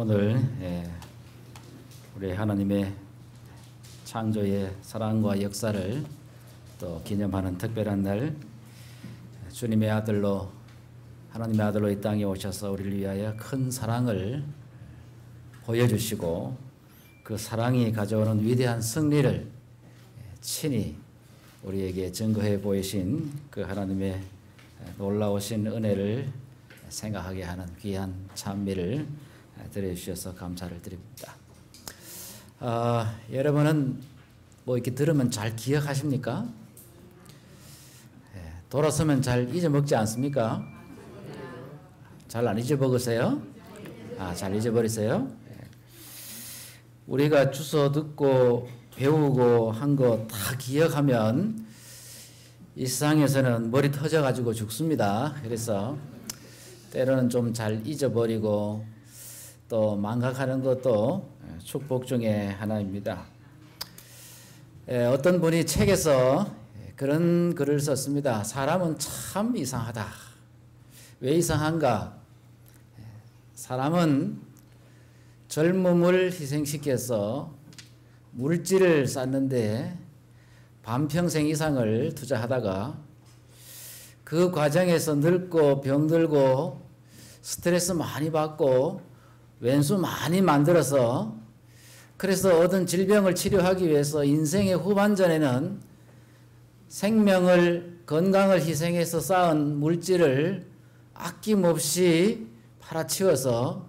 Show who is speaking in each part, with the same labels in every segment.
Speaker 1: 오늘 예, 우리 하나님의 창조의 사랑과 역사를 또 기념하는 특별한 날 주님의 아들로 하나님의 아들로 이 땅에 오셔서 우리를 위하여 큰 사랑을 보여주시고 그 사랑이 가져오는 위대한 승리를 친히 우리에게 증거해 보이신 그 하나님의 놀라우신 은혜를 생각하게 하는 귀한 찬미를 드려주셔서 감사를 드립니다. 아, 여러분은 뭐 이렇게 들으면 잘 기억하십니까? 예, 돌아서면 잘 잊어먹지 않습니까? 잘 안 잊어먹으세요? 아, 잘 잊어버리세요? 예. 우리가 주워 듣고 배우고 한 거 다 기억하면 이 세상에서는 머리 터져가지고 죽습니다. 그래서 때로는 좀 잘 잊어버리고 또 망각하는 것도 축복 중에 하나입니다. 어떤 분이 책에서 그런 글을 썼습니다. 사람은 참 이상하다. 왜 이상한가? 사람은 젊음을 희생시켜서 물질을 쌓는데 반평생 이상을 투자하다가 그 과정에서 늙고 병들고 스트레스 많이 받고 왼수 많이 만들어서 그래서 얻은 질병을 치료하기 위해서 인생의 후반전에는 생명을 건강을 희생해서 쌓은 물질을 아낌없이 팔아치워서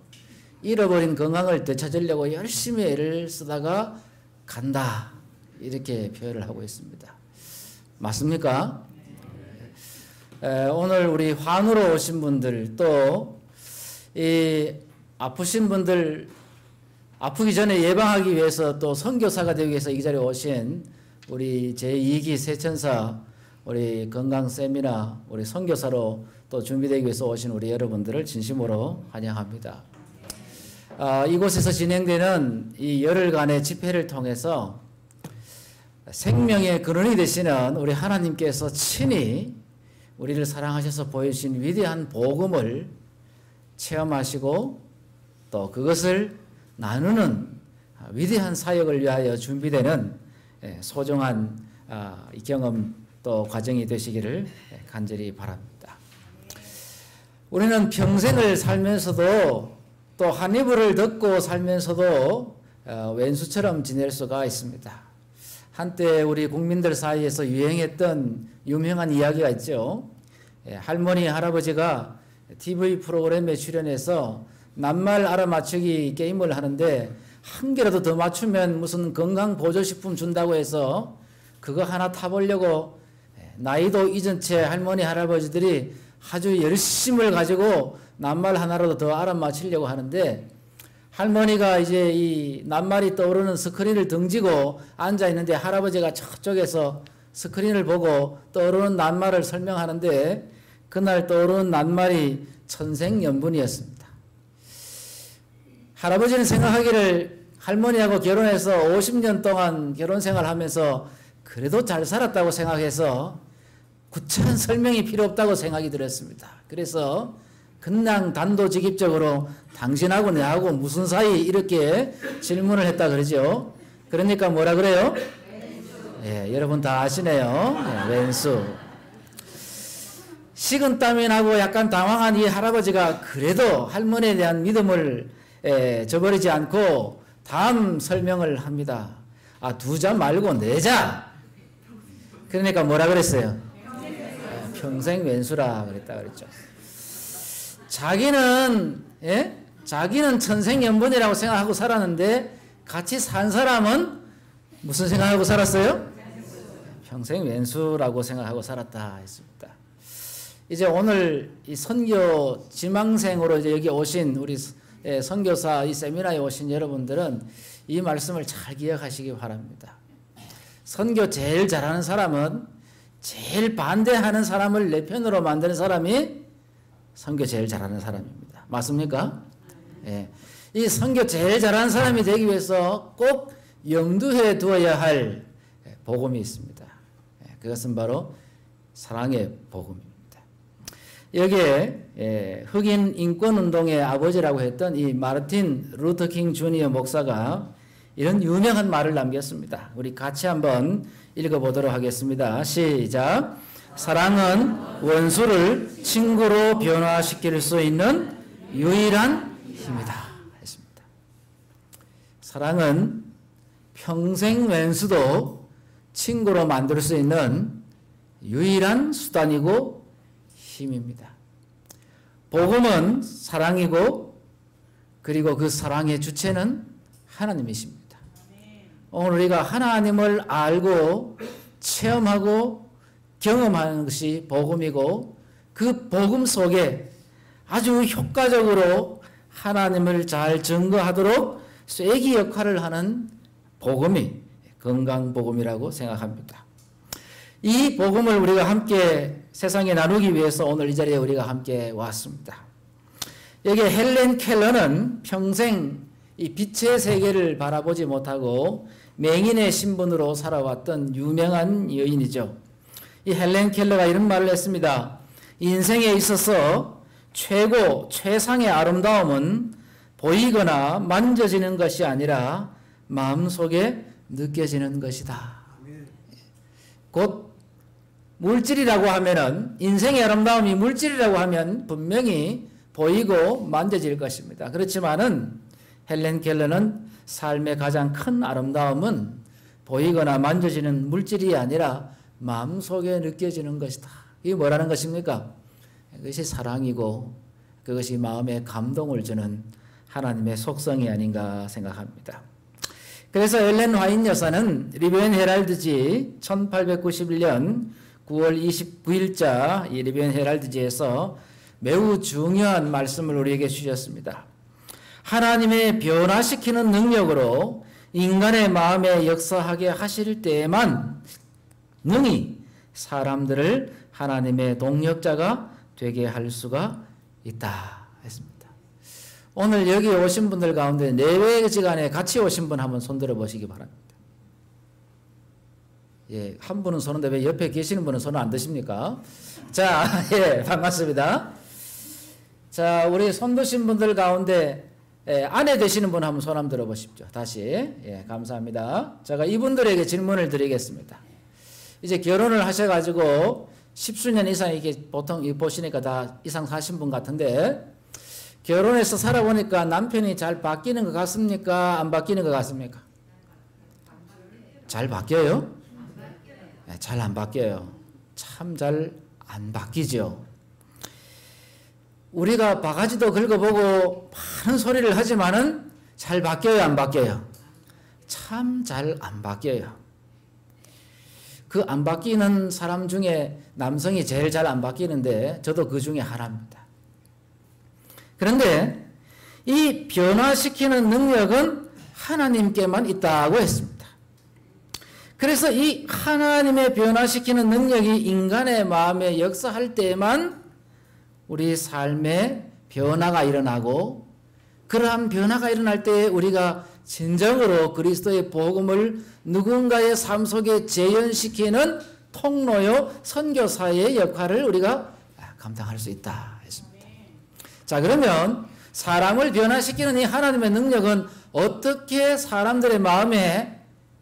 Speaker 1: 잃어버린 건강을 되찾으려고 열심히 애를 쓰다가 간다. 이렇게 표현을 하고 있습니다. 맞습니까? 에, 오늘 우리 환우로 오신 분들 또 이 아프신 분들 아프기 전에 예방하기 위해서 또 선교사가 되기 위해서 이 자리에 오신 우리 제2기 세천사 우리 건강 세미나 우리 선교사로 또 준비되기 위해서 오신 우리 여러분들을 진심으로 환영합니다. 아, 이곳에서 진행되는 이 열흘간의 집회를 통해서 생명의 근원이 되시는 우리 하나님께서 친히 우리를 사랑하셔서 보여주신 위대한 복음을 체험하시고 또 그것을 나누는 위대한 사역을 위하여 준비되는 예, 소중한 아, 경험 또 과정이 되시기를 예, 간절히 바랍니다. 우리는 평생을 살면서도 또 한 이불을 덮고 살면서도 어, 왼수처럼 지낼 수가 있습니다. 한때 우리 국민들 사이에서 유행했던 유명한 이야기가 있죠. 예, 할머니, 할아버지가 TV 프로그램에 출연해서 낱말 알아맞추기 게임을 하는데 한 개라도 더 맞추면 무슨 건강 보조식품 준다고 해서 그거 하나 타보려고 예, 나이도 잊은 채 할머니 할아버지들이 아주 열심을 가지고 낱말 하나라도 더 알아맞히려고 하는데 할머니가 이제 이 낱말이 떠오르는 스크린을 등지고 앉아 있는데 할아버지가 저쪽에서 스크린을 보고 떠오르는 낱말을 설명하는데 그날 떠오르는 낱말이 천생연분이었습니다. 할아버지는 생각하기를 할머니하고 결혼해서 50년 동안 결혼 생활하면서 그래도 잘 살았다고 생각해서 구체한 설명이 필요 없다고 생각이 들었습니다. 그래서 그냥 단도직입적으로 당신하고 내하고 무슨 사이 이렇게 질문을 했다 그러죠. 그러니까 뭐라 그래요? 예, 여러분 다 아시네요. 예, 왼수. 식은 땀이 나고 약간 당황한 이 할아버지가 그래도 할머니에 대한 믿음을 에, 저버리지 않고 다음 설명을 합니다. 아, 두 자 말고 네 자. 그러니까 뭐라 그랬어요? 평생 왼수라 그랬다 그랬죠. 자기는 예? 자기는 천생연분이라고 생각하고 살았는데 같이 산 사람은 무슨 생각하고 살았어요? 평생 왼수라고 생각하고 살았다 했습니다. 이제 오늘 이 선교 지망생으로 이제 여기 오신 우리 예, 선교사 이 세미나에 오신 여러분들은 이 말씀을 잘 기억하시기 바랍니다. 선교 제일 잘하는 사람은 제일 반대하는 사람을 내 편으로 만드는 사람이 선교 제일 잘하는 사람입니다. 맞습니까? 예. 이 선교 제일 잘하는 사람이 되기 위해서 꼭 염두에 두어야 할 복음이 있습니다. 예, 그것은 바로 사랑의 복음입니다. 여기에 예, 흑인 인권 운동의 아버지라고 했던 이 마르틴 루터킹 주니어 목사가 이런 유명한 말을 남겼습니다. 우리 같이 한번 읽어보도록 하겠습니다. 시작. 사랑은 원수를 친구로 변화시킬 수 있는 유일한 힘이다. 했습니다. 사랑은 평생 왼수도 친구로 만들 수 있는 유일한 수단이고 힘입니다. 복음은 사랑이고 그리고 그 사랑의 주체는 하나님이십니다. 오늘 우리가 하나님을 알고 체험하고 경험하는 것이 복음이고 그 복음 속에 아주 효과적으로 하나님을 잘 증거하도록 쐐기 역할을 하는 복음이 건강복음이라고 생각합니다. 이 복음을 우리가 함께 세상에 나누기 위해서 오늘 이 자리에 우리가 함께 왔습니다. 여기 헬렌 켈러는 평생 이 빛의 세계를 바라보지 못하고 맹인의 신분으로 살아왔던 유명한 여인이죠. 이 헬렌 켈러가 이런 말을 했습니다. 인생에 있어서 최고, 최상의 아름다움은 보이거나 만져지는 것이 아니라 마음속에 느껴지는 것이다. 곧 물질이라고 하면은 인생의 아름다움이 물질이라고 하면 분명히 보이고 만져질 것입니다. 그렇지만은 헬렌 켈러는 삶의 가장 큰 아름다움은 보이거나 만져지는 물질이 아니라 마음속에 느껴지는 것이다. 이게 뭐라는 것입니까? 그것이 사랑이고 그것이 마음에 감동을 주는 하나님의 속성이 아닌가 생각합니다. 그래서 엘렌 화인 여사는 리비언 헤랄드지 1891년 9월 29일자 이 리비언 헤랄드지에서 매우 중요한 말씀을 우리에게 주셨습니다. 하나님의 변화시키는 능력으로 인간의 마음에 역사하게 하실 때에만 능히 사람들을 하나님의 동력자가 되게 할 수가 있다 했습니다. 오늘 여기 오신 분들 가운데 내외지간에 같이 오신 분 한번 손들어 보시기 바랍니다. 예, 한 분은 손은데 왜 옆에 계시는 분은 손을 안 드십니까? 자, 예, 반갑습니다. 자, 우리 손 드신 분들 가운데 예, 아내 되시는 분 한번 손 한번 들어보십시오. 다시. 예, 감사합니다. 제가 이분들에게 질문을 드리겠습니다. 이제 결혼을 하셔가지고 십수년 이상 이게 보통 보시니까 다 이상 사신 분 같은데 결혼해서 살아보니까 남편이 잘 바뀌는 것 같습니까? 안 바뀌는 것 같습니까? 잘 바뀌어요? 네, 잘안 바뀌어요. 참 잘 안 바뀌죠. 우리가 바가지도 긁어보고 많은 소리를 하지만은 잘 바뀌어요, 안 바뀌어요? 참 잘 안 바뀌어요. 그 안 바뀌는 사람 중에 남성이 제일 잘 안 바뀌는데 저도 그 중에 하나입니다. 그런데 이 변화시키는 능력은 하나님께만 있다고 했습니다. 그래서 이 하나님의 변화시키는 능력이 인간의 마음에 역사할 때만 우리 삶에 변화가 일어나고 그러한 변화가 일어날 때 우리가 진정으로 그리스도의 복음을 누군가의 삶 속에 재현시키는 통로요 선교사의 역할을 우리가 감당할 수 있다. 자, 그러면 사람을 변화시키는 이 하나님의 능력은 어떻게 사람들의 마음에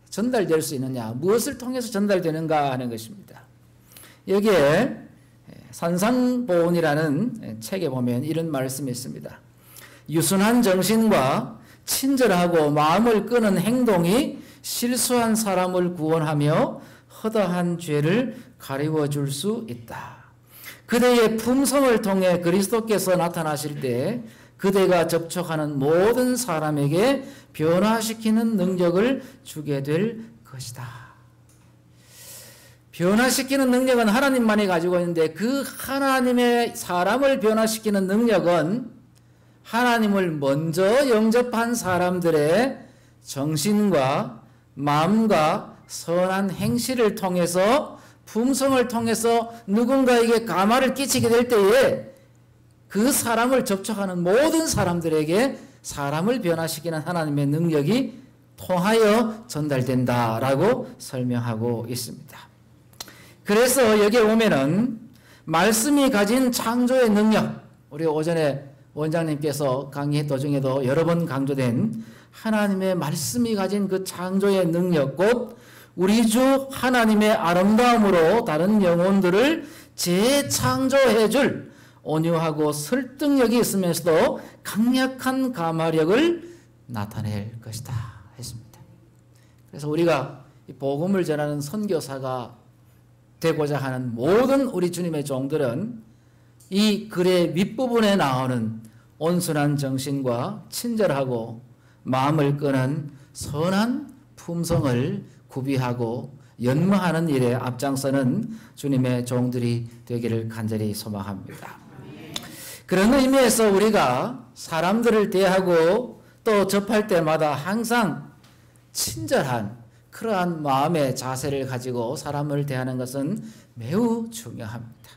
Speaker 1: 전달될 수 있느냐, 무엇을 통해서 전달되는가 하는 것입니다. 여기에 산상보온이라는 책에 보면 이런 말씀이 있습니다. 유순한 정신과 친절하고 마음을 끄는 행동이 실수한 사람을 구원하며 허다한 죄를 가리워 줄 수 있다. 그대의 품성을 통해 그리스도께서 나타나실 때 그대가 접촉하는 모든 사람에게 변화시키는 능력을 주게 될 것이다. 변화시키는 능력은 하나님만이 가지고 있는데 그 하나님의 사람을 변화시키는 능력은 하나님을 먼저 영접한 사람들의 정신과 마음과 선한 행실을 통해서 품성을 통해서 누군가에게 가마를 끼치게 될 때에 그 사람을 접촉하는 모든 사람들에게 사람을 변화시키는 하나님의 능력이 통하여 전달된다라고 설명하고 있습니다. 그래서 여기에 보면은 말씀이 가진 창조의 능력, 우리 오전에 원장님께서 강의 도중에도 여러 번 강조된 하나님의 말씀이 가진 그 창조의 능력, 곧 우리 주 하나님의 아름다움으로 다른 영혼들을 재창조해 줄 온유하고 설득력이 있으면서도 강력한 가마력을 나타낼 것이다 했습니다. 그래서 우리가 복음을 전하는 선교사가 되고자 하는 모든 우리 주님의 종들은 이 글의 윗부분에 나오는 온순한 정신과 친절하고 마음을 끄는 선한 품성을 구비하고 연마하는 일에 앞장서는 주님의 종들이 되기를 간절히 소망합니다. 그런 의미에서 우리가 사람들을 대하고 또 접할 때마다 항상 친절한 그러한 마음의 자세를 가지고 사람을 대하는 것은 매우 중요합니다.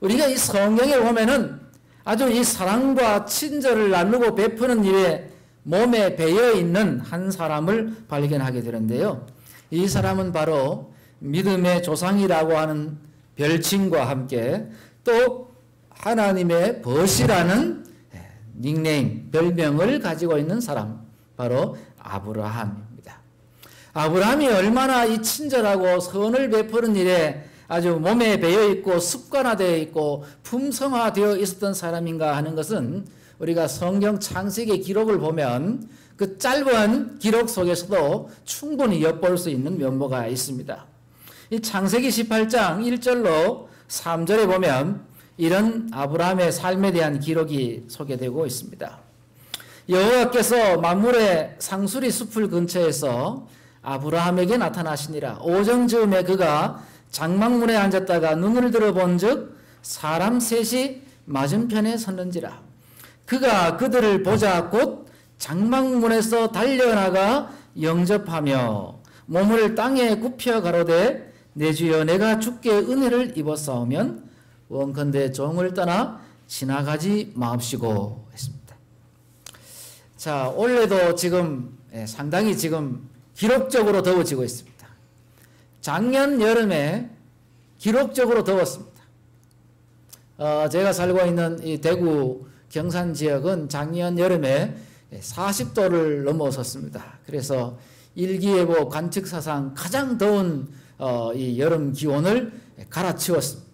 Speaker 1: 우리가 이 성경에 보면은 아주 이 사랑과 친절을 나누고 베푸는 일에 몸에 배어 있는 한 사람을 발견하게 되는데요. 이 사람은 바로 믿음의 조상이라고 하는 별칭과 함께 또 하나님의 벗이라는 닉네임, 별명을 가지고 있는 사람, 바로 아브라함입니다. 아브라함이 얼마나 이 친절하고 선을 베푸는 일에 아주 몸에 배어 있고 습관화되어 있고 품성화되어 있었던 사람인가 하는 것은 우리가 성경 창세기 기록을 보면 그 짧은 기록 속에서도 충분히 엿볼 수 있는 면모가 있습니다. 이 창세기 18장 1절로 3절에 보면 이런 아브라함의 삶에 대한 기록이 소개되고 있습니다. 여호와께서 만물의 상수리 숲을 근처에서 아브라함에게 나타나시니라. 오정 즈음에 그가 장막문에 앉았다가 눈을 들어본 즉 사람 셋이 맞은편에 섰는지라. 그가 그들을 보자 곧 장막문에서 달려나가 영접하며 몸을 땅에 굽혀 가로되 내 주여 내가 주께 은혜를 입었사오면 원컨대 종을 떠나 지나가지 마옵시고 했습니다. 자 올해도 지금 예, 상당히 지금 기록적으로 더워지고 있습니다. 작년 여름에 기록적으로 더웠습니다. 어, 제가 살고 있는 이 대구 경산 지역은 작년 여름에 40도를 넘어섰습니다. 그래서 일기예보 관측 사상 가장 더운 어, 이 여름 기온을 갈아치웠습니다.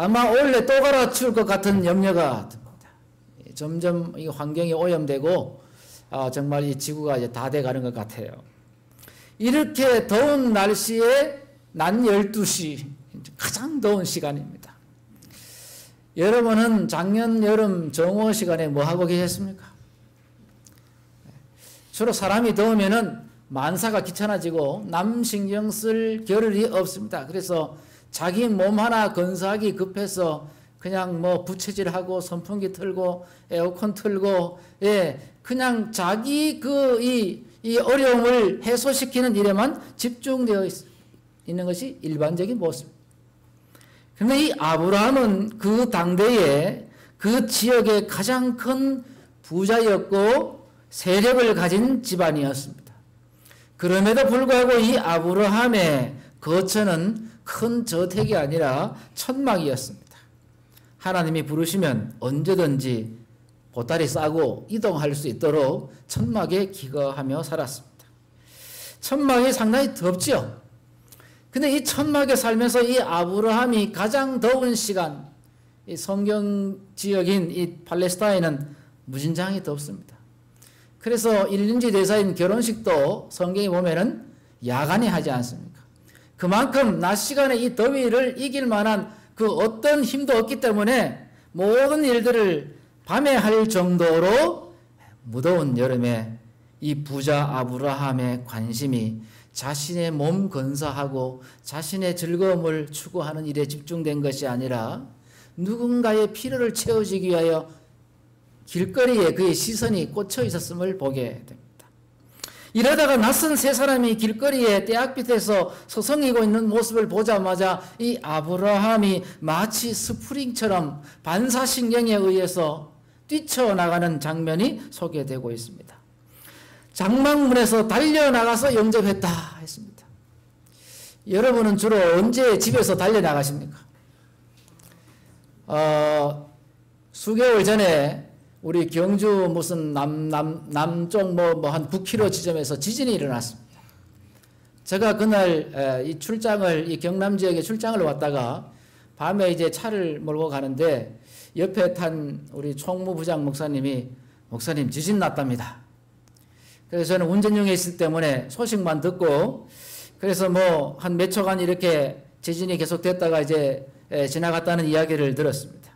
Speaker 1: 아마 올해 또 갈아치울 것 같은 염려가 듭니다. 점점 이 환경이 오염되고 어, 정말 이 지구가 이제 다 돼가는 것 같아요. 이렇게 더운 날씨에 낮 12시 가장 더운 시간입니다. 여러분은 작년 여름 정오 시간에 뭐 하고 계셨습니까? 주로 사람이 더우면은 만사가 귀찮아지고 남 신경 쓸 겨를이 없습니다. 그래서 자기 몸 하나 건사하기 급해서 그냥 뭐 부채질하고 선풍기 틀고 에어컨 틀고 예 그냥 자기 그 이 이 어려움을 해소시키는 일에만 집중되어 있, 는 것이 일반적인 모습. 그런데 이 아브라함은 그 당대에 그 지역의 가장 큰 부자였고 세력을 가진 집안이었습니다. 그럼에도 불구하고 이 아브라함의 거처는 큰 저택이 아니라 천막이었습니다. 하나님이 부르시면 언제든지 보따리 싸고 이동할 수 있도록 천막에 기거하며 살았습니다. 천막이 상당히 덥지요. 근데 이 천막에 살면서 이 아브라함이 가장 더운 시간, 이 성경 지역인 이 팔레스타인은 무진장이 덥습니다. 그래서 일륜지 대사인 결혼식도 성경에 보면은 야간에 하지 않습니까? 그만큼 낮 시간에 이 더위를 이길 만한 그 어떤 힘도 없기 때문에 모든 일들을 밤에 할 정도로 무더운 여름에 이 부자 아브라함의 관심이 자신의 몸 건사하고 자신의 즐거움을 추구하는 일에 집중된 것이 아니라 누군가의 필요를 채워주기 위하여 길거리에 그의 시선이 꽂혀 있었음을 보게 됩니다. 이러다가 낯선 세 사람이 길거리에 떼약빛에서 서성이고 있는 모습을 보자마자 이 아브라함이 마치 스프링처럼 반사신경에 의해서 뛰쳐나가는 장면이 소개되고 있습니다. 장막문에서 달려나가서 영접했다 했습니다. 여러분은 주로 언제 집에서 달려나가십니까? 어, 수개월 전에 우리 경주 무슨 남, 남, 남쪽 뭐, 뭐 한 9km 지점에서 지진이 일어났습니다. 제가 그날 에, 이 출장을, 이 경남 지역에 출장을 왔다가 밤에 이제 차를 몰고 가는데 옆에 탄 우리 총무부장 목사님이 목사님 지진 났답니다. 그래서 저는 운전 중에 있을 때문에 소식만 듣고 그래서 뭐 한 몇 초간 이렇게 지진이 계속됐다가 이제 지나갔다는 이야기를 들었습니다.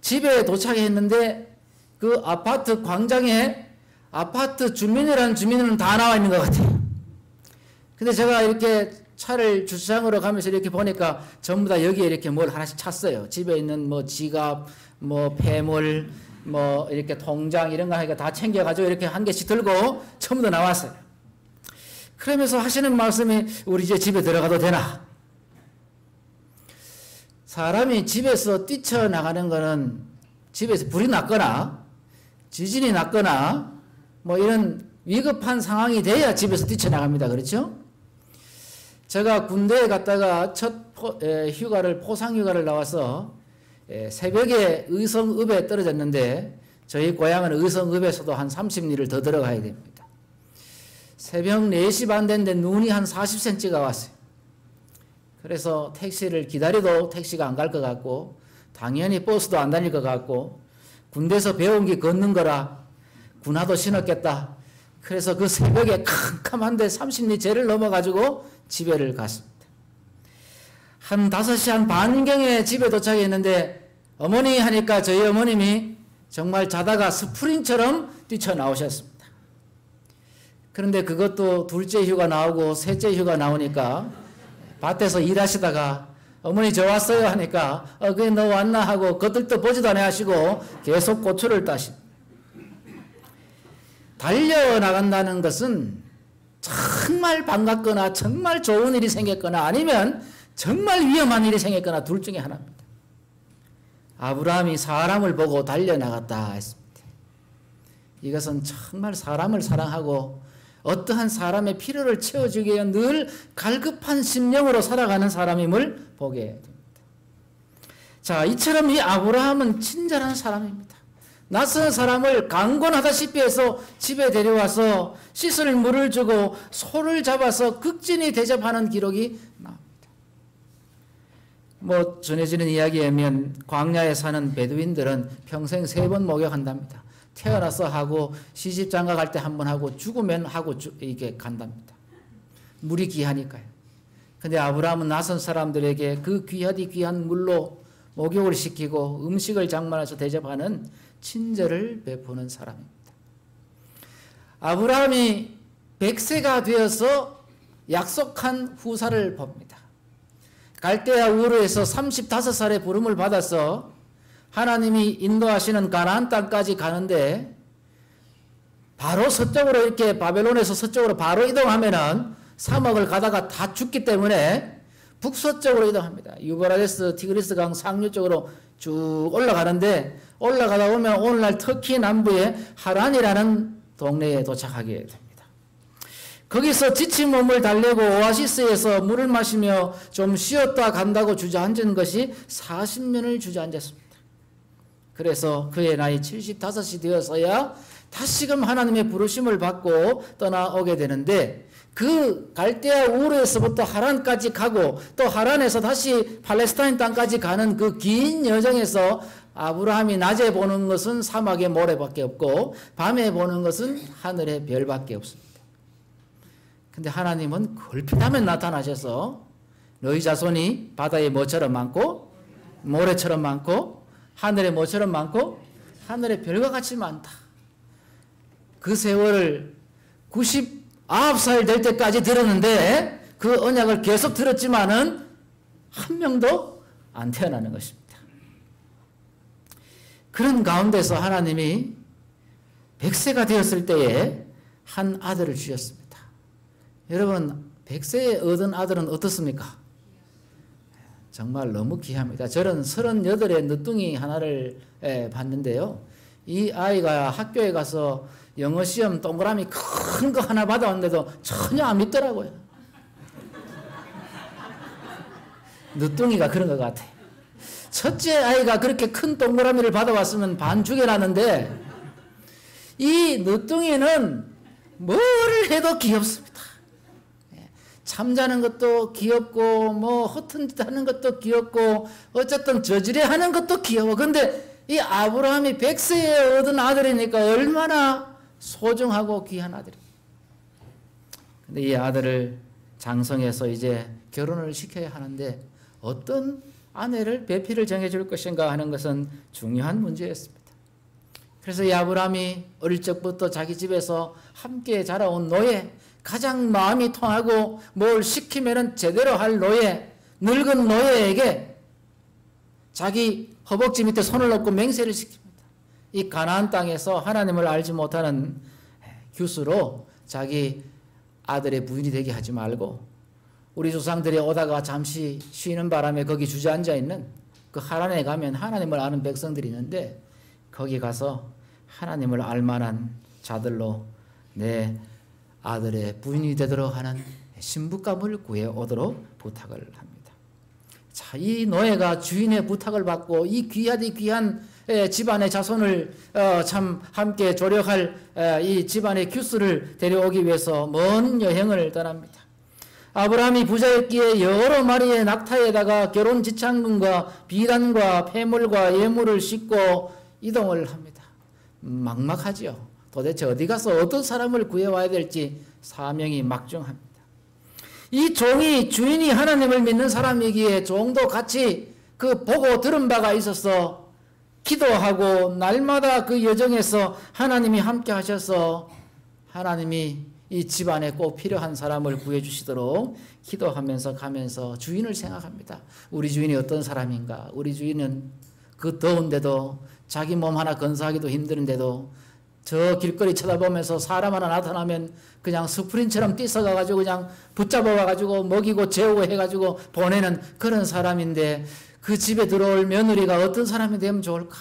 Speaker 1: 집에 도착했는데 그 아파트 광장에 아파트 주민이라는 주민은 다 나와 있는 것 같아요. 근데 제가 이렇게 차를 주차장으로 가면서 이렇게 보니까 전부 다 여기에 이렇게 뭘 하나씩 찼어요. 집에 있는 뭐 지갑, 뭐 폐물, 뭐 이렇게 통장 이런 거 하니까 다 챙겨가지고 이렇게 한 개씩 들고 전부 다 나왔어요. 그러면서 하시는 말씀이 우리 이제 집에 들어가도 되나? 사람이 집에서 뛰쳐나가는 거는 집에서 불이 났거나 지진이 났거나 뭐 이런 위급한 상황이 돼야 집에서 뛰쳐나갑니다. 그렇죠? 제가 군대에 갔다가 첫 포, 에, 휴가를 포상 휴가를 나와서 에, 새벽에 의성읍에 떨어졌는데 저희 고향은 의성읍에서도 한 30리를 더 들어가야 됩니다. 새벽 4시 반 됐는데 눈이 한 40cm가 왔어요. 그래서 택시를 기다려도 택시가 안 갈 것 같고 당연히 버스도 안 다닐 것 같고 군대에서 배운 게 걷는 거라 군화도 신었겠다. 그래서 그 새벽에 캄캄한데 30리 제를 넘어가지고 집에를 갔습니다. 한 5시 한 반경에 집에 도착했는데 어머니 하니까 저희 어머님이 정말 자다가 스프링처럼 뛰쳐나오셨습니다. 그런데 그것도 둘째 휴가 나오고 셋째 휴가 나오니까 밭에서 일하시다가 어머니 저 왔어요 하니까 어 그게 너 왔나 하고 그들도 보지도 않아 하시고 계속 고추를 따시 달려나간다는 것은 정말 반갑거나 정말 좋은 일이 생겼거나 아니면 정말 위험한 일이 생겼거나 둘 중에 하나입니다. 아브라함이 사람을 보고 달려나갔다 했습니다. 이것은 정말 사람을 사랑하고 어떠한 사람의 필요를 채워주기 위해 늘 갈급한 심령으로 살아가는 사람임을 보게 됩니다. 자, 이처럼 이 아브라함은 친절한 사람입니다. 낯선 사람을 강권하다시피 해서 집에 데려와서 씻을 물을 주고 소를 잡아서 극진히 대접하는 기록이 나옵니다. 뭐 전해지는 이야기에 면 광야에 사는 베두인들은 평생 세 번 목욕한답니다. 태어나서 하고 시집 장가 갈 때 한 번 하고 죽으면 하고 주, 이게 간답니다. 물이 귀하니까요. 근데 아브라함은 낯선 사람들에게 그 귀하디 귀한 물로 목욕을 시키고 음식을 장만해서 대접하는 친절을 베푸는 사람입니다. 아브라함이 100세가 되어서 약속한 후사를 봅니다. 갈대아 우르에서 35살의 부름을 받아서 하나님이 인도하시는 가나안 땅까지 가는데 바로 서쪽으로 이렇게 바벨론에서 서쪽으로 바로 이동하면은 사막을 가다가 다 죽기 때문에 북서쪽으로 이동합니다. 유브라데스 티그리스 강 상류 쪽으로 쭉 올라가는데 올라가다 보면 오늘날 터키 남부의 하란이라는 동네에 도착하게 됩니다. 거기서 지친 몸을 달래고 오아시스에서 물을 마시며 좀 쉬었다 간다고 주저앉은 것이 40년을 주저앉았습니다. 그래서 그의 나이 75이 되어서야 다시금 하나님의 부르심을 받고 떠나오게 되는데 그 갈대아 우르에서부터 하란까지 가고 또 하란에서 다시 팔레스타인 땅까지 가는 그 긴 여정에서 아브라함이 낮에 보는 것은 사막의 모래밖에 없고 밤에 보는 것은 하늘의 별밖에 없습니다. 근데 하나님은 걸핏하면 나타나셔서 너희 자손이 바다의 뭐처럼 많고 모래처럼 많고 하늘의 뭐처럼 많고 하늘의 별과 같이 많다. 그 세월을 99살 될 때까지 들었는데 그 언약을 계속 들었지만은 한 명도 안 태어나는 것입니다. 그런 가운데서 하나님이 100세가 되었을 때에 한 아들을 주셨습니다. 여러분, 100세에 얻은 아들은 어떻습니까? 정말 너무 귀합니다. 저는 38의 늦둥이 하나를 봤는데요. 이 아이가 학교에 가서 영어 시험 동그라미 큰 거 하나 받아왔는데도 전혀 안 믿더라고요. 늦둥이가 그런 것 같아요. 첫째 아이가 그렇게 큰 동그라미를 받아왔으면 반 죽여놨는데 이 늦둥이는 뭐를 해도 귀엽습니다. 예, 잠자는 것도 귀엽고 뭐 허튼 짓 하는 것도 귀엽고 어쨌든 저지레 하는 것도 귀여워. 근데 이 아브라함이 백세에 얻은 아들이니까 얼마나 소중하고 귀한 아들이. 근데 이 아들을 장성해서 이제 결혼을 시켜야 하는데 어떤 아내를 배필을 정해줄 것인가 하는 것은 중요한 문제였습니다. 그래서 이 아브라함이 어릴 적부터 자기 집에서 함께 자라온 노예, 가장 마음이 통하고 뭘 시키면 제대로 할 노예, 늙은 노예에게 자기 허벅지 밑에 손을 넣고 맹세를 시킵니다. 이 가나안 땅에서 하나님을 알지 못하는 규수로 자기 아들의 부인이 되게 하지 말고 우리 조상들이 오다가 잠시 쉬는 바람에 거기 주저앉아 있는 그 하란에 가면 하나님을 아는 백성들이 있는데 거기 가서 하나님을 알 만한 자들로 내 아들의 부인이 되도록 하는 신부감을 구해 오도록 부탁을 합니다. 자, 이 노예가 주인의 부탁을 받고 이 귀하디 귀한 집안의 자손을 어, 참 함께 조력할 이 집안의 규수를 데려오기 위해서 먼 여행을 떠납니다. 아브라함이 부자였기에 여러 마리의 낙타에다가 결혼 지창금과 비단과 폐물과 예물을 싣고 이동을 합니다. 막막하지요. 도대체 어디 가서 어떤 사람을 구해와야 될지 사명이 막중합니다. 이 종이 주인이 하나님을 믿는 사람이기에 종도 같이 그 보고 들은 바가 있어서 기도하고 날마다 그 여정에서 하나님이 함께 하셔서 하나님이 이 집안에 꼭 필요한 사람을 구해주시도록 기도하면서 가면서 주인을 생각합니다. 우리 주인이 어떤 사람인가? 우리 주인은 그 더운데도 자기 몸 하나 건사하기도 힘드는데도 저 길거리 쳐다보면서 사람 하나 나타나면 그냥 스프린처럼 뛰어가가지고 그냥 붙잡아와가지고 먹이고 재우고 해가지고 보내는 그런 사람인데 그 집에 들어올 며느리가 어떤 사람이 되면 좋을까?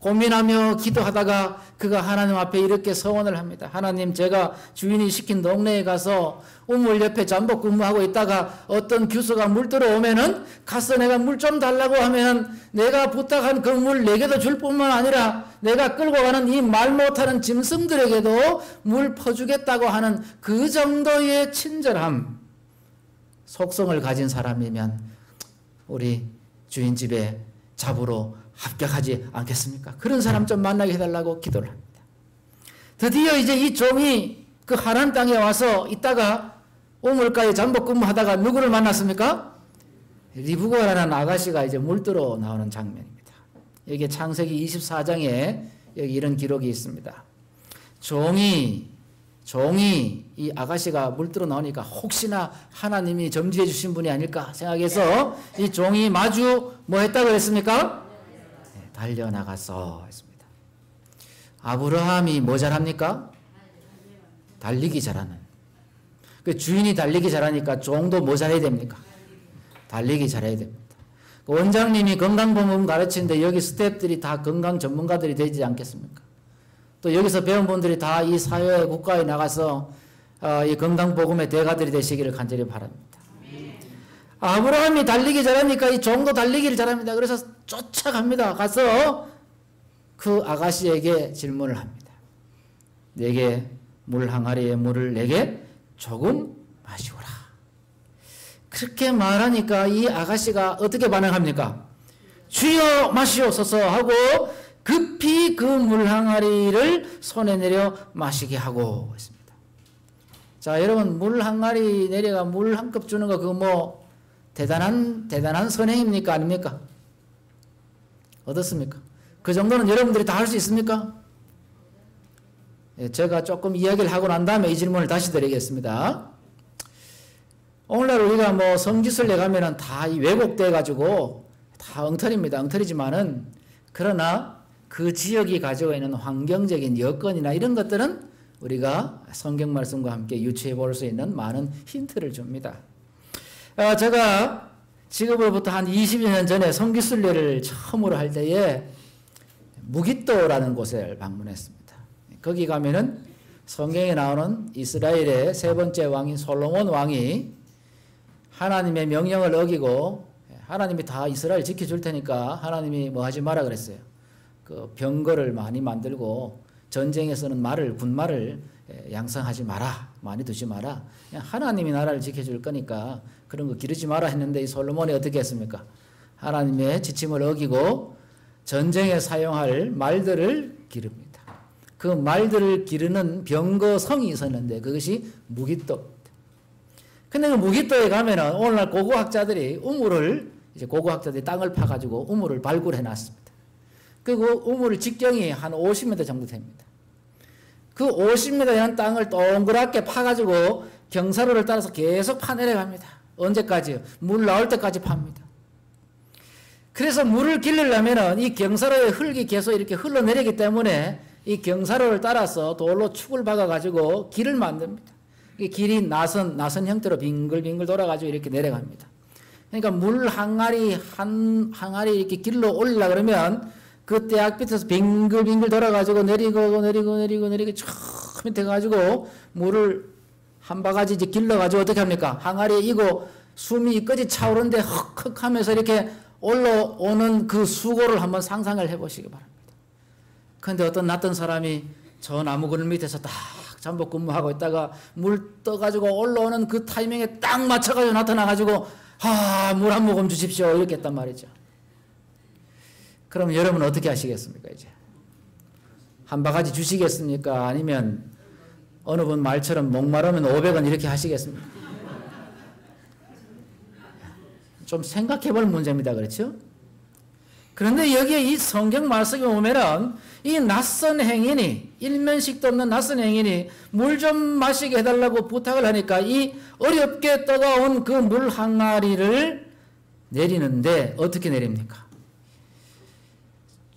Speaker 1: 고민하며 기도하다가 그가 하나님 앞에 이렇게 서원을 합니다. 하나님 제가 주인이 시킨 동네에 가서 우물 옆에 잠복 근무하고 있다가 어떤 교수가 물 들어오면은 가서 내가 물 좀 달라고 하면 내가 부탁한 그 물 내게도 줄 뿐만 아니라 내가 끌고 가는 이 말 못하는 짐승들에게도 물 퍼주겠다고 하는 그 정도의 친절함 속성을 가진 사람이면 우리 주인 집에 잡으러 합격하지 않겠습니까? 그런 사람 좀 만나게 해달라고 기도를 합니다. 드디어 이제 이 종이 그 하란 땅에 와서 있다가 우물가에 잠복 근무하다가 누구를 만났습니까? 리브고라는 아가씨가 이제 물들어 나오는 장면입니다. 여기 창세기 24장에 여기 이런 기록이 있습니다. 종이 종이 이 아가씨가 물들어 나오니까 혹시나 하나님이 점지해 주신 분이 아닐까 생각해서 이 종이 마주 뭐 했다고 했습니까? 달려나가서 했습니다. 아브라함이 뭐 잘합니까? 달리기 잘하는. 그 주인이 달리기 잘하니까 종도 뭐 잘해야 됩니까? 달리기 잘해야 됩니다. 그 원장님이 건강보험 가르치는데 여기 스태프들이 다 건강 전문가들이 되지 않겠습니까? 또 여기서 배운 분들이 다 이 사회 국가에 나가서 어, 이 건강보험의 대가들이 되시기를 간절히 바랍니다. 아브라함이 달리기 잘하니까 이 종도 달리기를 잘합니다. 그래서 쫓아갑니다. 가서 그 아가씨에게 질문을 합니다. 내게 물 항아리에 물을 내게 조금 마시오라. 그렇게 말하니까 이 아가씨가 어떻게 반응합니까? 주여 마시옵소서 하고 급히 그 물 항아리를 손에 내려 마시게 하고 있습니다. 자, 여러분 물 항아리 내려가 물 한 컵 주는 거 그거 뭐 대단한 대단한 선행입니까 아닙니까? 어떻습니까? 그 정도는 여러분들이 다 할 수 있습니까? 예, 제가 조금 이야기를 하고 난 다음에 이 질문을 다시 드리겠습니다. 오늘날 우리가 뭐 성지순례 가면은 다 왜곡돼 가지고 다 엉터리입니다. 엉터리지만은 그러나 그 지역이 가지고 있는 환경적인 여건이나 이런 것들은 우리가 성경 말씀과 함께 유추해 볼 수 있는 많은 힌트를 줍니다. 어, 제가 지금으로부터 한 20여 년 전에 성기순례를 처음으로 할 때에 무기또라는 곳을 방문했습니다. 거기 가면은 성경에 나오는 이스라엘의 세 번째 왕인 솔로몬 왕이 하나님의 명령을 어기고 하나님이 다 이스라엘 지켜줄 테니까 하나님이 뭐 하지 마라 그랬어요. 그 병거를 많이 만들고 전쟁에서는 말을 군말을 예, 양성하지 마라 많이 두지 마라 하나님이 나라를 지켜줄 거니까 그런 거 기르지 마라 했는데 이 솔로몬이 어떻게 했습니까? 하나님의 지침을 어기고 전쟁에 사용할 말들을 기릅니다. 그 말들을 기르는 병거성이 있었는데 그것이 무기도. 근데 그 무기도에 가면은 오늘날 고고학자들이 우물을 이제 고고학자들이 땅을 파가지고 우물을 발굴해 놨습니다. 그리고 우물 직경이 한 50m 정도 됩니다. 그 50m 되는 땅을 동그랗게 파가지고 경사로를 따라서 계속 파내려 갑니다. 언제까지요? 물 나올 때까지 팝니다. 그래서 물을 길르려면 이 경사로의 흙이 계속 이렇게 흘러내리기 때문에 이 경사로를 따라서 돌로 축을 박아가지고 길을 만듭니다. 이 길이 나선, 나선 형태로 빙글빙글 돌아가지고 이렇게 내려갑니다. 그러니까 물 항아리, 한, 항아리 이렇게 길러 올리려 그러면 그 대학 밑에서 빙글빙글 돌아가지고 내리고 내리고 내리고 내리고 쭉 밑에 가지고 물을 한 바가지 이제 길러가지고 어떻게 합니까? 항아리에 이고 숨이 끝이 차오르는데 헉헉 하면서 이렇게 올라오는 그 수고를 한번 상상을 해보시기 바랍니다. 그런데 어떤 낯던 사람이 저 나무 그늘 밑에서 딱 잠복 근무하고 있다가 물 떠가지고 올라오는 그 타이밍에 딱 맞춰가지고 나타나가지고 아, 물 한 모금 주십시오. 이렇게 했단 말이죠. 그럼 여러분 어떻게 하시겠습니까, 이제? 한 바가지 주시겠습니까? 아니면 어느 분 말처럼 목마르면 500원 이렇게 하시겠습니까? 좀 생각해 볼 문제입니다. 그렇죠? 그런데 여기에 이 성경 말씀에 보면은 이 낯선 행인이 일면식도 없는 낯선 행인이 물 좀 마시게 해달라고 부탁을 하니까 이 어렵게 떠가온 그 물 항아리를 내리는데 어떻게 내립니까?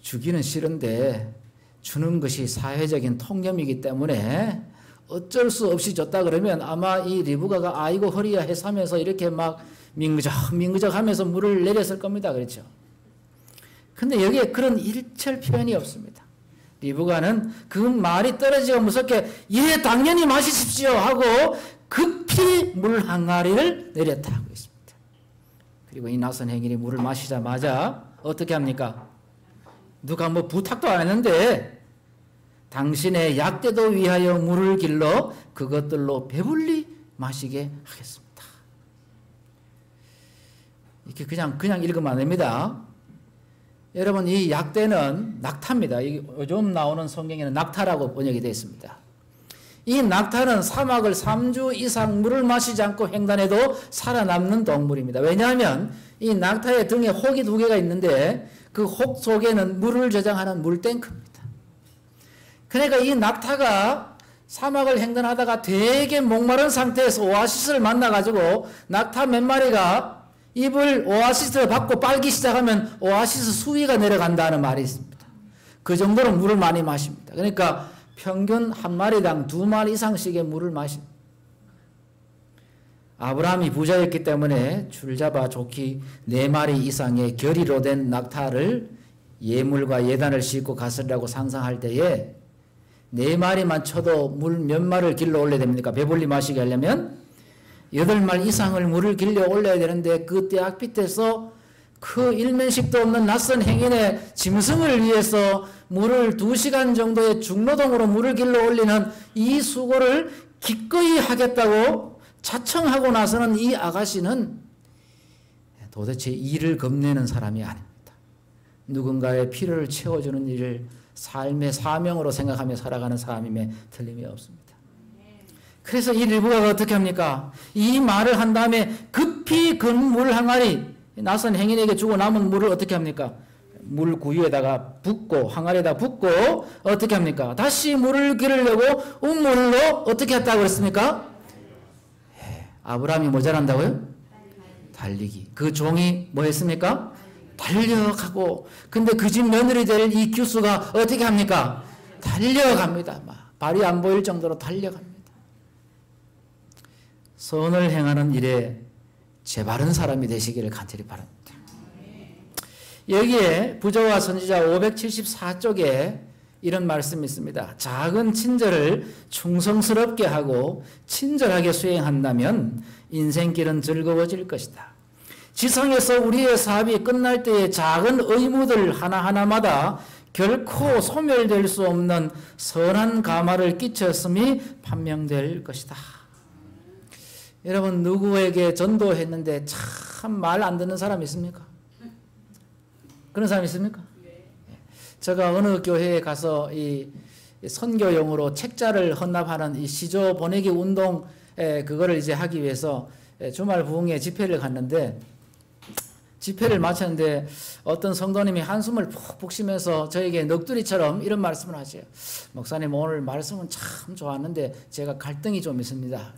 Speaker 1: 주기는 싫은데 주는 것이 사회적인 통념이기 때문에 어쩔 수 없이 줬다 그러면 아마 이 리브가가 아이고 허리야 해사면서 이렇게 막 민그적 민그적 하면서 물을 내렸을 겁니다. 그렇죠? 근데 여기에 그런 일철 표현이 없습니다. 리브가는 그 말이 떨어지고 무섭게 예 당연히 마시십시오 하고 급히 물 항아리를 내렸다 하고 있습니다. 그리고 이 나선 행인이 물을 마시자마자 어떻게 합니까? 누가 뭐 부탁도 안 했는데 당신의 약대도 위하여 물을 길러 그것들로 배불리 마시게 하겠습니다. 이렇게 그냥 그냥 읽으면 안 됩니다. 여러분 이 약대는 낙타입니다. 요즘 나오는 성경에는 낙타라고 번역이 되어 있습니다. 이 낙타는 사막을 3주 이상 물을 마시지 않고 횡단해도 살아남는 동물입니다. 왜냐하면 이 낙타의 등에 혹이 두 개가 있는데 그 혹 속에는 물을 저장하는 물탱크입니다. 그러니까 이 낙타가 사막을 횡단하다가 되게 목마른 상태에서 오아시스를 만나가지고 낙타 몇 마리가 입을 오아시스를 받고 빨기 시작하면 오아시스 수위가 내려간다는 말이 있습니다. 그 정도로 물을 많이 마십니다. 그러니까 평균 한 마리당 두 마리 이상씩의 물을 마십니다. 아브라함이 부자였기 때문에 줄잡아 좋기 네 마리 이상의 결의로 된 낙타를 예물과 예단을 싣고 갔으라고 상상할 때에 네 마리만 쳐도 물 몇 마리를 길러 올려야 됩니까? 배불리 마시게 하려면 여덟 마리 이상을 물을 길러 올려야 되는데 그 대학 밑에서 그 일면식도 없는 낯선 행인의 짐승을 위해서 물을 두 시간 정도의 중노동으로 물을 길러 올리는 이 수고를 기꺼이 하겠다고 자청하고 나서는 이 아가씨는 도대체 일을 겁내는 사람이 아닙니다. 누군가의 필요를 채워주는 일을 삶의 사명으로 생각하며 살아가는 사람임에 틀림이 없습니다. 그래서 이 리브가가 어떻게 합니까? 이 말을 한 다음에 급히 근물 항아리 나선 행인에게 주고 남은 물을 어떻게 합니까? 물 구유에다가 붓고 항아리에다 붓고 어떻게 합니까? 다시 물을 기르려고 우물로 어떻게 했다고 그랬습니까? 아브라함이 뭐 잘한다고요? 달리기. 그 종이 뭐 했습니까? 달려가고. 근데 그 집 며느리 될 이 규수가 어떻게 합니까? 달려갑니다. 막 발이 안 보일 정도로 달려갑니다. 선을 행하는 일에 제바른 사람이 되시기를 간절히 바랍니다. 여기에 부조와 선지자 574쪽에 이런 말씀이 있습니다. 작은 친절을 충성스럽게 하고 친절하게 수행한다면 인생길은 즐거워질 것이다. 지상에서 우리의 사업이 끝날 때에 작은 의무들 하나하나마다 결코 소멸될 수 없는 선한 가마를 끼쳤음이 판명될 것이다. 여러분 누구에게 전도했는데 참 말 안 듣는 사람 있습니까? 그런 사람 있습니까? 제가 어느 교회에 가서 이 선교용으로 책자를 헌납하는 이 시조 보내기 운동 그거를 이제 하기 위해서 주말 부흥회 집회를 갔는데 집회를 마쳤는데 어떤 성도님이 한숨을 푹푹 쉬면서 저에게 넋두리처럼 이런 말씀을 하세요. 목사님 오늘 말씀은 참 좋았는데 제가 갈등이 좀 있습니다.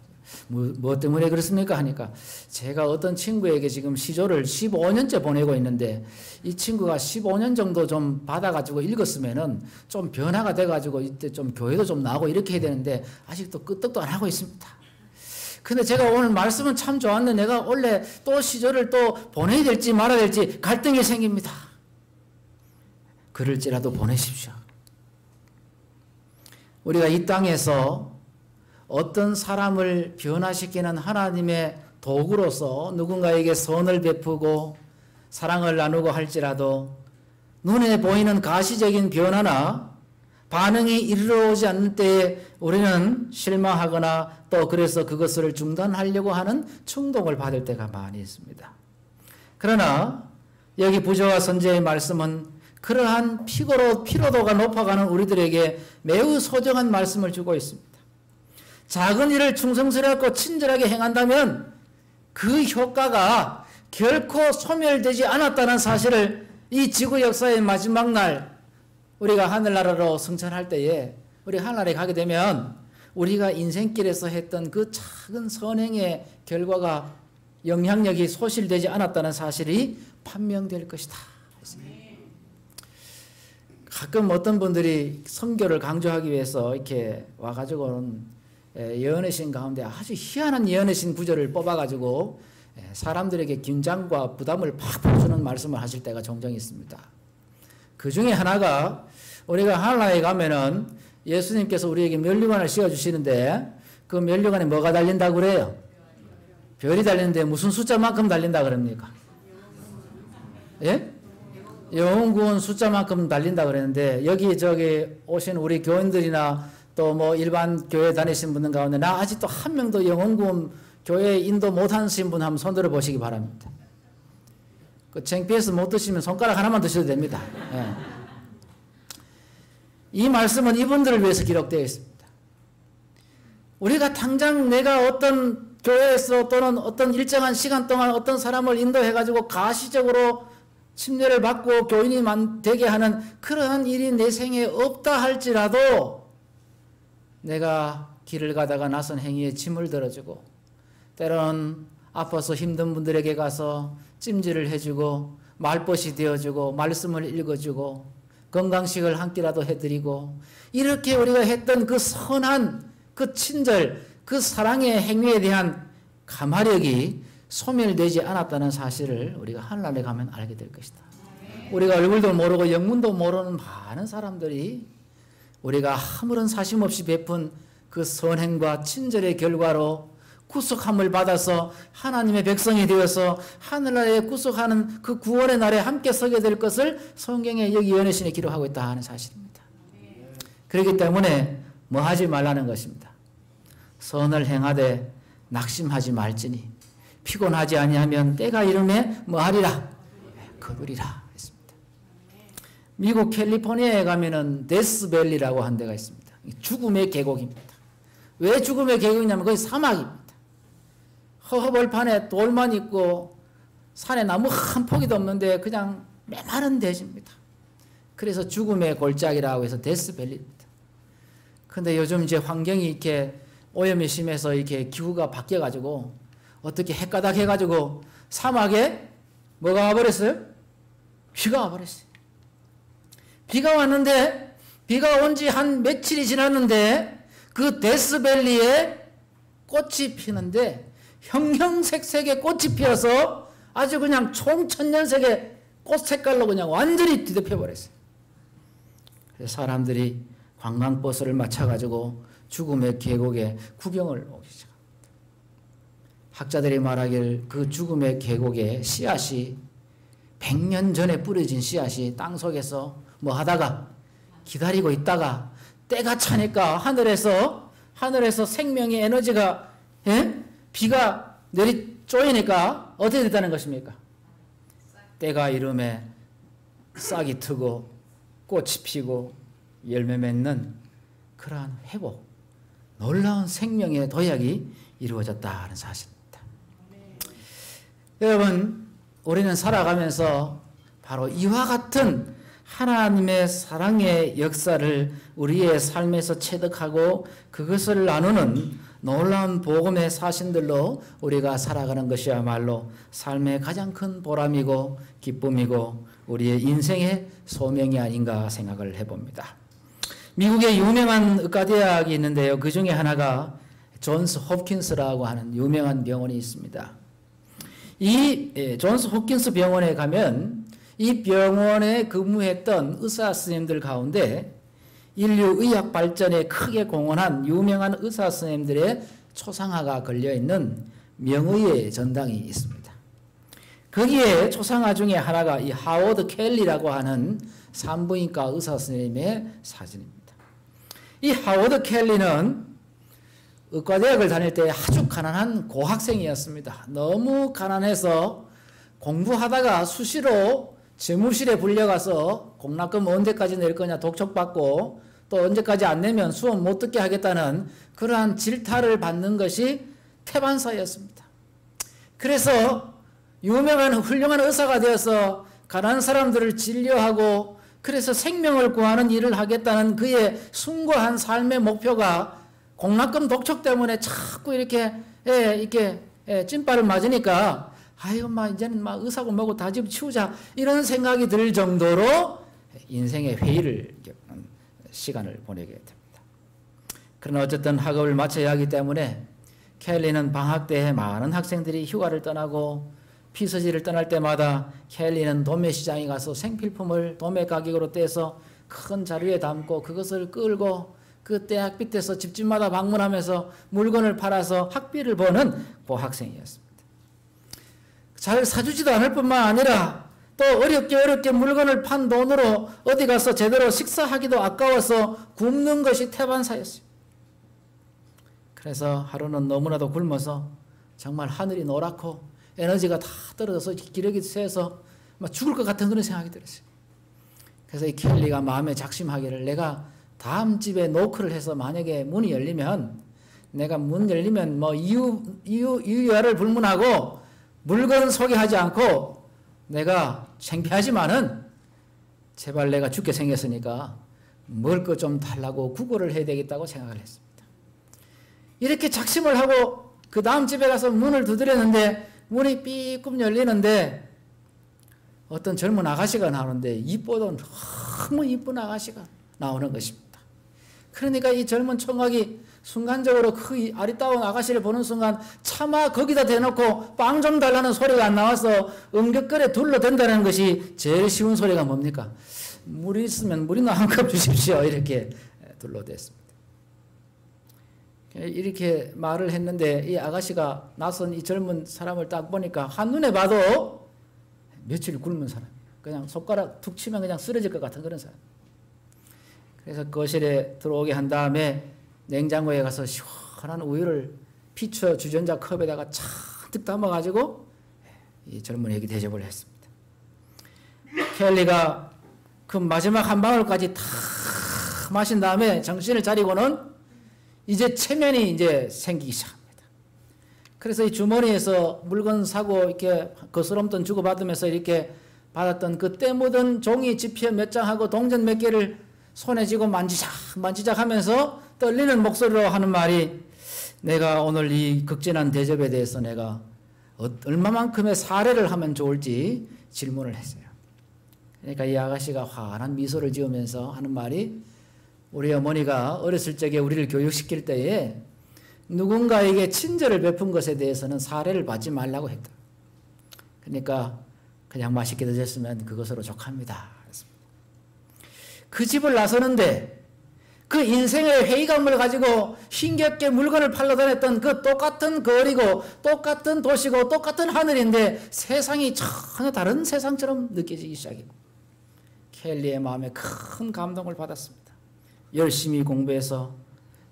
Speaker 1: 뭐, 뭐 때문에 그렇습니까? 하니까 제가 어떤 친구에게 지금 시조를 15년째 보내고 있는데 이 친구가 15년 정도 좀 받아가지고 읽었으면은 좀 변화가 돼가지고 이때 좀 교회도 좀 나오고 이렇게 해야 되는데 아직도 끄떡도 안 하고 있습니다. 근데 제가 오늘 말씀은 참 좋았는데 내가 원래 또 시조를 또 보내야 될지 말아야 될지 갈등이 생깁니다. 그럴지라도 보내십시오. 우리가 이 땅에서 어떤 사람을 변화시키는 하나님의 도구로서 누군가에게 선을 베푸고 사랑을 나누고 할지라도 눈에 보이는 가시적인 변화나 반응이 이르러오지 않는 때에 우리는 실망하거나 또 그래서 그것을 중단하려고 하는 충동을 받을 때가 많이 있습니다. 그러나 여기 부조와 선제의 말씀은 그러한 피고로 피로도가 높아가는 우리들에게 매우 소중한 말씀을 주고 있습니다. 작은 일을 충성스럽고 친절하게 행한다면 그 효과가 결코 소멸되지 않았다는 사실을 이 지구 역사의 마지막 날 우리가 하늘나라로 승천할 때에 우리 하늘나라에 가게 되면 우리가 인생길에서 했던 그 작은 선행의 결과가 영향력이 소실되지 않았다는 사실이 판명될 것이다. 가끔 어떤 분들이 성교를 강조하기 위해서 이렇게 와가지고는 예언의 신 가운데 아주 희한한 예언의 신 구절을 뽑아가지고 사람들에게 긴장과 부담을 팍팍 주는 말씀을 하실 때가 종종 있습니다. 그 중에 하나가 우리가 하나님에 가면은 예수님께서 우리에게 면류관을 씌워주시는데 그 면류관에 뭐가 달린다고 그래요? 별이 달리는데 무슨 숫자만큼 달린다 그럽니까? 예? 영혼구원 숫자만큼 달린다 그랬는데 여기 저기 오신 우리 교인들이나 또 뭐 일반 교회 다니신 분들 가운데 나 아직도 한 명도 영혼구원 교회 인도 못하신 분 한번 손들어 보시기 바랍니다. 그 창피해서 못 드시면 손가락 하나만 드셔도 됩니다. 예. 이 말씀은 이분들을 위해서 기록되어 있습니다. 우리가 당장 내가 어떤 교회에서 또는 어떤 일정한 시간 동안 어떤 사람을 인도해가지고 가시적으로 침례를 받고 교인이 되게 하는 그러한 일이 내 생에 없다 할지라도 내가 길을 가다가 나선 행위에 짐을 들어주고 때론 아파서 힘든 분들에게 가서 찜질을 해주고 말벗이 되어주고 말씀을 읽어주고 건강식을 한 끼라도 해드리고 이렇게 우리가 했던 그 선한 그 친절 그 사랑의 행위에 대한 감화력이 소멸되지 않았다는 사실을 우리가 하늘나라에 가면 알게 될 것이다. 우리가 얼굴도 모르고 영문도 모르는 많은 사람들이 우리가 아무런 사심 없이 베푼 그 선행과 친절의 결과로 구속함을 받아서 하나님의 백성이 되어서 하늘나라에 구속하는 그 구원의 날에 함께 서게 될 것을 성경에 여기 연애신에 기록하고 있다 하는 사실입니다. 그렇기 때문에 뭐 하지 말라는 것입니다. 선을 행하되 낙심하지 말지니 피곤하지 아니하면 때가 이름에 뭐 하리라 거두리라 했습니다. 미국 캘리포니아에 가면은 데스밸리라고 한 데가 있습니다. 죽음의 계곡입니다. 왜 죽음의 계곡이냐면 거기 사막입니다. 허허벌판에 돌만 있고 산에 나무 한 포기도 없는데 그냥 메마른 대지입니다. 그래서 죽음의 골짜기라고 해서 데스밸리입니다. 근데 요즘 이제 환경이 이렇게 오염이 심해서 이렇게 기후가 바뀌어가지고 어떻게 헷가닥 해가지고 사막에 뭐가 와버렸어요? 비가 와버렸어요. 비가 왔는데 비가 온 지 한 며칠이 지났는데 그 데스밸리에 꽃이 피는데 형형색색의 꽃이 피어서 아주 그냥 총천년색의 꽃 색깔로 그냥 완전히 뒤덮여 버렸어요. 사람들이 관광버스를 맞춰가지고 죽음의 계곡에 구경을 오기 시작합니다. 학자들이 말하길 그 죽음의 계곡에 씨앗이 100년 전에 뿌려진 씨앗이 땅 속에서 뭐 하다가 기다리고 있다가 때가 차니까 하늘에서 하늘에서 생명의 에너지가 예? 비가 내리 쪼이니까 어떻게 됐다는 것입니까? 때가 이름에 싹이 트고 꽃이 피고 열매 맺는 그러한 회복, 놀라운 생명의 도약이 이루어졌다는 사실입니다. 여러분, 우리는 살아가면서 바로 이와 같은 하나님의 사랑의 역사를 우리의 삶에서 체득하고 그것을 나누는 놀라운 복음의 사신들로 우리가 살아가는 것이야말로 삶의 가장 큰 보람이고 기쁨이고 우리의 인생의 소명이 아닌가 생각을 해봅니다. 미국의 유명한 의과대학이 있는데요. 그 중에 하나가 존스 홉킨스라고 하는 유명한 병원이 있습니다. 이 예, 존스 홉킨스 병원에 가면 이 병원에 근무했던 의사 선생님들 가운데 인류 의학 발전에 크게 공헌한 유명한 의사 선생님들의 초상화가 걸려 있는 명의의 전당이 있습니다. 거기에 초상화 중에 하나가 이 하워드 켈리라고 하는 산부인과 의사 선생님의 사진입니다. 이 하워드 켈리는 의과대학을 다닐 때 아주 가난한 고학생이었습니다. 너무 가난해서 공부하다가 수시로 재무실에 불려가서 공납금 언제까지 낼 거냐 독촉받고 또 언제까지 안 내면 수업 못 듣게 하겠다는 그러한 질타를 받는 것이 태반사였습니다. 그래서 유명한 훌륭한 의사가 되어서 가난한 사람들을 진료하고 그래서 생명을 구하는 일을 하겠다는 그의 숭고한 삶의 목표가 공납금 독촉 때문에 자꾸 이렇게 예, 이렇게 예, 찐빠를 맞으니까 아이고 막 이제는 막 의사고 뭐고 다 집치우자 이런 생각이 들 정도로 인생의 회의를 시간을 보내게 됩니다. 그러나 어쨌든 학업을 마쳐야 하기 때문에 켈리는 방학 때 많은 학생들이 휴가를 떠나고 피서지를 떠날 때마다 켈리는 도매 시장에 가서 생필품을 도매 가격으로 떼서 큰 자루에 담고 그것을 끌고 그때 학비때서 집집마다 방문하면서 물건을 팔아서 학비를 버는 고학생이었습니다. 잘 사주지도 않을 뿐만 아니라 또 어렵게 어렵게 물건을 판 돈으로 어디 가서 제대로 식사하기도 아까워서 굶는 것이 태반사였어요. 그래서 하루는 너무나도 굶어서 정말 하늘이 노랗고 에너지가 다 떨어져서 기력이 세서 막 죽을 것 같은 그런 생각이 들었어요. 그래서 이 켈리가 마음에 작심하기를 내가 다음 집에 노크를 해서 만약에 문이 열리면 내가 문 열리면 뭐 이유 이유 이유야를 불문하고 물건 소개하지 않고 내가 창피하지만은 제발 내가 죽게 생겼으니까 먹을 것 좀 달라고 구걸을 해야 되겠다고 생각을 했습니다. 이렇게 작심을 하고 그 다음 집에 가서 문을 두드렸는데 문이 삐끔 열리는데 어떤 젊은 아가씨가 나오는데 이쁘던 너무 이쁜 아가씨가 나오는 것입니다. 그러니까 이 젊은 총각이 순간적으로 그 아리따운 아가씨를 보는 순간 차마 거기다 대놓고 빵 좀 달라는 소리가 안 나와서 응격거에 둘러댄다는 것이 제일 쉬운 소리가 뭡니까? 물 있으면 물이나 한 컵 주십시오. 이렇게 둘러댔습니다. 이렇게 말을 했는데 이 아가씨가 낯선 이 젊은 사람을 딱 보니까 한눈에 봐도 며칠 굶은 사람. 그냥 손가락 툭 치면 그냥 쓰러질 것 같은 그런 사람. 그래서 거실에 들어오게 한 다음에 냉장고에 가서 시원한 우유를 피쳐 주전자 컵에다가 잔뜩 담아가지고 이 젊은이에게 대접을 했습니다. 켈리가 그 마지막 한 방울까지 다 마신 다음에 정신을 차리고는 이제 체면이 이제 생기기 시작합니다. 그래서 이 주머니에서 물건 사고 이렇게 거스름돈 주고받으면서 이렇게 받았던 그 때 묻은 종이 지표 몇 장하고 동전 몇 개를 손에 쥐고 만지작 만지작 하면서 떨리는 목소리로 하는 말이 내가 오늘 이 극진한 대접에 대해서 내가 어, 얼마만큼의 사례를 하면 좋을지 질문을 했어요. 그러니까 이 아가씨가 환한 미소를 지으면서 하는 말이 우리 어머니가 어렸을 적에 우리를 교육시킬 때에 누군가에게 친절을 베푼 것에 대해서는 사례를 받지 말라고 했다. 그러니까 그냥 맛있게 드셨으면 그것으로 족합니다. 그 집을 나서는데 그 인생의 회의감을 가지고 힘겹게 물건을 팔러 다녔던 그 똑같은 거리고 똑같은 도시고 똑같은 하늘인데 세상이 전혀 다른 세상처럼 느껴지기 시작했고 켈리의 마음에 큰 감동을 받았습니다. 열심히 공부해서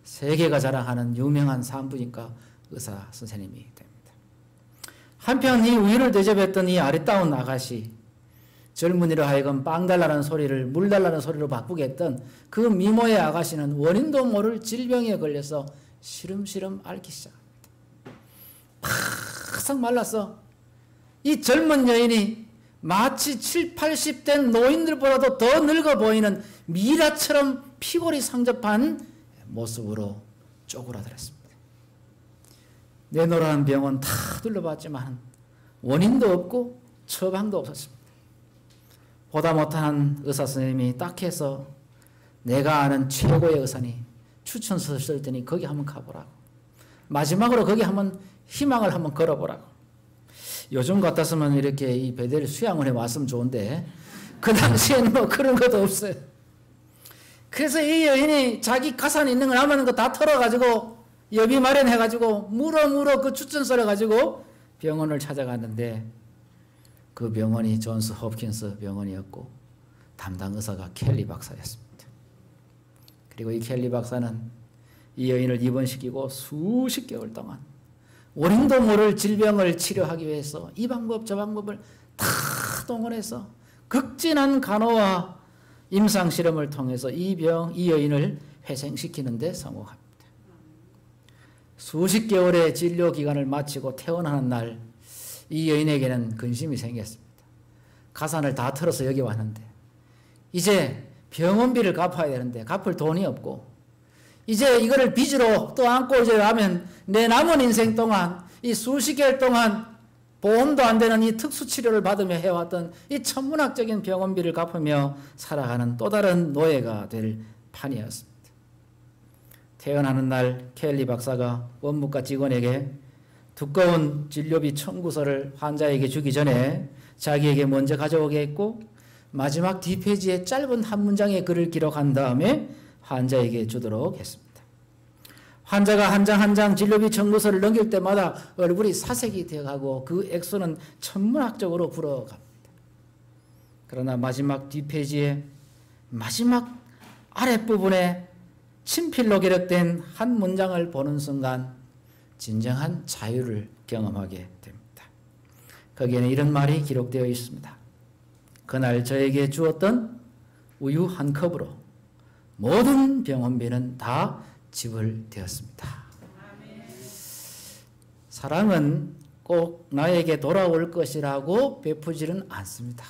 Speaker 1: 세계가 자랑하는 유명한 산부인과 의사 선생님이 됩니다. 한편 이 우유를 대접했던 이 아리따운 아가씨 젊은이로 하여금 빵 달라는 소리를 물 달라는 소리로 바꾸게 했던 그 미모의 아가씨는 원인도 모를 질병에 걸려서 시름시름 앓기 시작합니다. 바싹 말랐어. 이 젊은 여인이 마치 7, 80된 노인들보다도 더 늙어 보이는 미라처럼 피골이 상접한 모습으로 쪼그라들었습니다. 내노라는 병원 다 둘러봤지만 원인도 없고 처방도 없었습니다. 보다 못한 의사 선생님이 딱 해서 내가 아는 최고의 의사니 추천서 쓸 테니 거기 한번 가보라고. 마지막으로 거기 한번 희망을 한번 걸어보라고. 요즘 같았으면 이렇게 이 베델 수양을 해 왔으면 좋은데 그 당시에는 뭐 그런 것도 없어요. 그래서 이 여인이 자기 가산 있는 거 남은 거다 털어가지고 여비 마련해가지고 물어 물어 그 추천서를 가지고 병원을 찾아갔는데 그 병원이 존스 홉킨스 병원이었고 담당 의사가 켈리 박사였습니다. 그리고 이 켈리 박사는 이 여인을 입원시키고 수십 개월 동안 원인도 모를 질병을 치료하기 위해서 이 방법 저 방법을 다 동원해서 극진한 간호와 임상 실험을 통해서 이 병, 이 여인을 회생시키는데 성공합니다. 수십 개월의 진료 기간을 마치고 퇴원하는 날, 이 여인에게는 근심이 생겼습니다. 가산을 다 털어서 여기 왔는데, 이제 병원비를 갚아야 되는데, 갚을 돈이 없고, 이제 이거를 빚으로 또 안고 이제 가면 내 남은 인생 동안 이 수십 개월 동안 보험도 안 되는 이 특수 치료를 받으며 해왔던 이 천문학적인 병원비를 갚으며 살아가는 또 다른 노예가 될 판이었습니다. 태어나는 날 켈리 박사가 원무과 직원에게 두꺼운 진료비 청구서를 환자에게 주기 전에 자기에게 먼저 가져오게 했고 마지막 뒷페이지에 짧은 한 문장의 글을 기록한 다음에 환자에게 주도록 했습니다. 환자가 한 장 한 장 진료비 청구서를 넘길 때마다 얼굴이 사색이 되어가고 그 액수는 천문학적으로 불어갑니다. 그러나 마지막 뒷페이지에 마지막 아랫부분에 친필로 기록된 한 문장을 보는 순간 진정한 자유를 경험하게 됩니다. 거기에는 이런 말이 기록되어 있습니다. 그날 저에게 주었던 우유 한 컵으로 모든 병원비는 다 지불되었습니다. 사랑은 꼭 나에게 돌아올 것이라고 베푸지는 않습니다.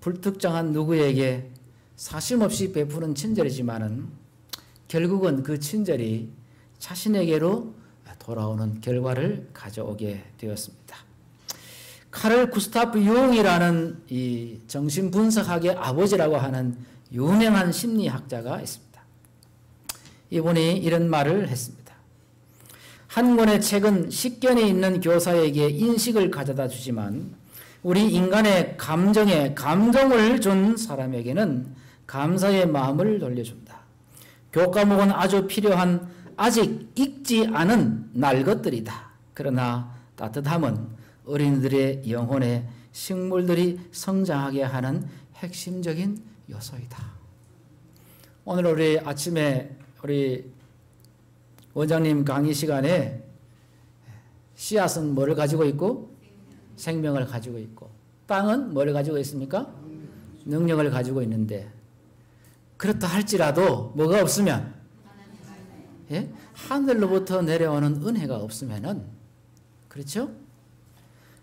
Speaker 1: 불특정한 누구에게 사심없이 베푸는 친절이지만은 결국은 그 친절이 자신에게로 돌아오는 결과를 가져오게 되었습니다. 카를 구스타프 융이라는 이 정신분석학의 아버지라고 하는 유명한 심리학자가 있습니다. 이분이 이런 말을 했습니다. 한 권의 책은 식견이 있는 교사에게 인식을 가져다 주지만 우리 인간의 감정에 감동을 준 사람에게는 감사의 마음을 돌려준다. 교과목은 아주 필요한 아직 익지 않은 날 것들이다. 그러나 따뜻함은 어린이들의 영혼에 식물들이 성장하게 하는 핵심적인 요소이다. 오늘 우리 아침에 우리 원장님 강의 시간에 씨앗은 뭐를 가지고 있고 생명을 가지고 있고 땅은 뭐를 가지고 있습니까? 능력을 가지고 있는데 그렇다 할지라도 뭐가 없으면 예? 하늘로부터 내려오는 은혜가 없으면은 그렇죠?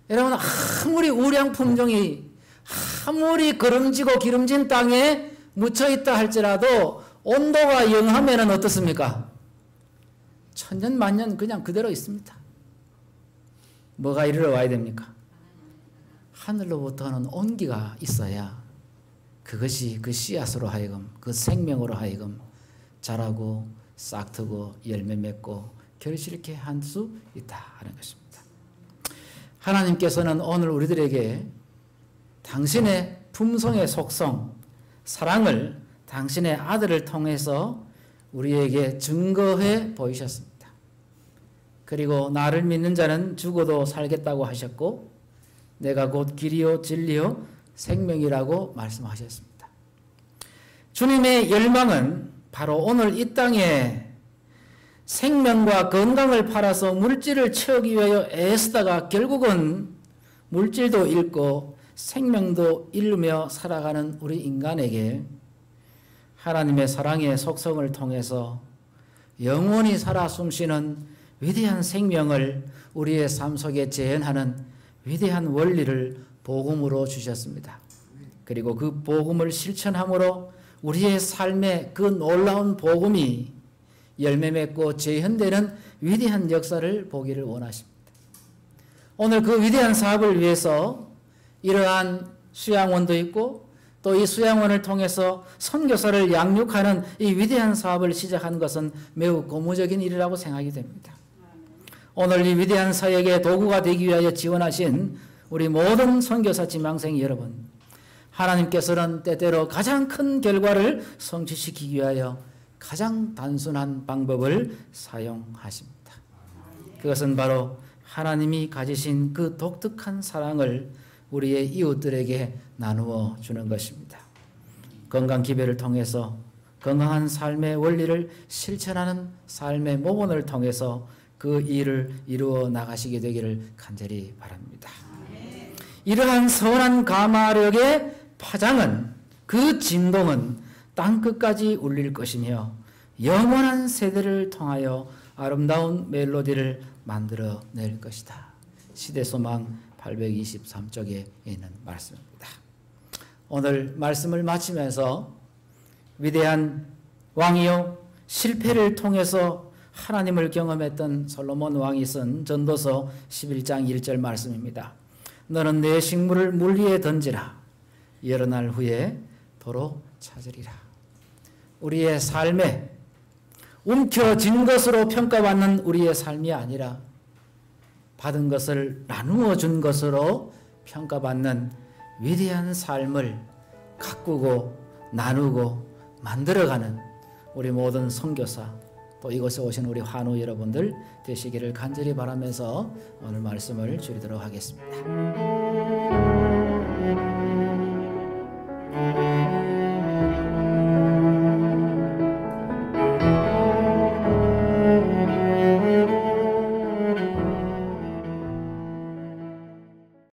Speaker 1: 여러분 아무리 우량 품종이 아무리 거름지고 기름진 땅에 묻혀 있다 할지라도 온도가 영하면 어떻습니까? 천년 만년 그냥 그대로 있습니다. 뭐가 이르러 와야 됩니까? 하늘로부터는 온기가 있어야 그것이 그 씨앗으로 하여금 그 생명으로 하여금 자라고 싹트고 열매 맺고 결실케 한 수 있다 하는 것입니다. 하나님께서는 오늘 우리들에게 당신의 품성의 속성, 사랑을 당신의 아들을 통해서 우리에게 증거해 보이셨습니다. 그리고 나를 믿는 자는 죽어도 살겠다고 하셨고 내가 곧 길이요 진리요 생명이라고 말씀하셨습니다. 주님의 열망은 바로 오늘 이 땅에 생명과 건강을 팔아서 물질을 채우기 위하여 애쓰다가 결국은 물질도 잃고 생명도 잃으며 살아가는 우리 인간에게 하나님의 사랑의 속성을 통해서 영원히 살아 숨쉬는 위대한 생명을 우리의 삶 속에 재현하는 위대한 원리를 복음으로 주셨습니다. 그리고 그 복음을 실천함으로 우리의 삶의 그 놀라운 복음이 열매 맺고 재현되는 위대한 역사를 보기를 원하십니다. 오늘 그 위대한 사업을 위해서 이러한 수양원도 있고 또 이 수양원을 통해서 선교사를 양육하는 이 위대한 사업을 시작한 것은 매우 고무적인 일이라고 생각이 됩니다. 오늘 이 위대한 사역의 도구가 되기 위하여 지원하신 우리 모든 선교사 지망생 여러분, 하나님께서는 때때로 가장 큰 결과를 성취시키기 위하여 가장 단순한 방법을 사용하십니다. 그것은 바로 하나님이 가지신 그 독특한 사랑을 우리의 이웃들에게 나누어 주는 것입니다. 건강 기별을 통해서 건강한 삶의 원리를 실천하는 삶의 모본을 통해서 그 일을 이루어 나가시게 되기를 간절히 바랍니다. 이러한 선한 가마력의 파장은 그 진동은 땅 끝까지 울릴 것이며 영원한 세대를 통하여 아름다운 멜로디를 만들어 낼 것이다. 시대 소망 823쪽에 있는 말씀입니다. 오늘 말씀을 마치면서 위대한 왕이요 실패를 통해서 하나님을 경험했던 솔로몬 왕이 쓴 전도서 11장 1절 말씀입니다. 너는 내 식물을 물 위에 던지라. 여러 날 후에 도로 찾으리라. 우리의 삶에 움켜진 것으로 평가받는 우리의 삶이 아니라 받은 것을 나누어 준 것으로 평가받는 위대한 삶을 가꾸고 나누고 만들어가는 우리 모든 선교사 또 이곳에 오신 우리 환우 여러분들 되시기를 간절히 바라면서 오늘 말씀을 줄이도록 하겠습니다.